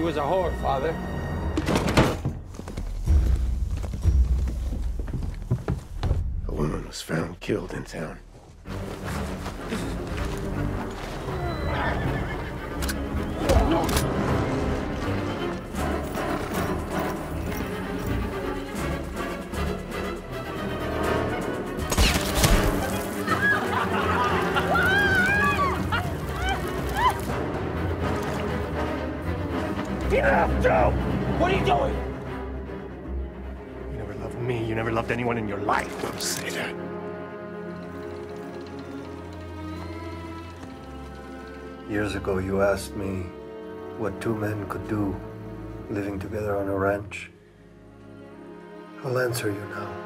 was a whore, Father. A woman was found killed in town. Enough, Joe! What are you doing? You never loved me. You never loved anyone in your life. Don't say that. Years ago, you asked me what two men could do living together on a ranch. I'll answer you now.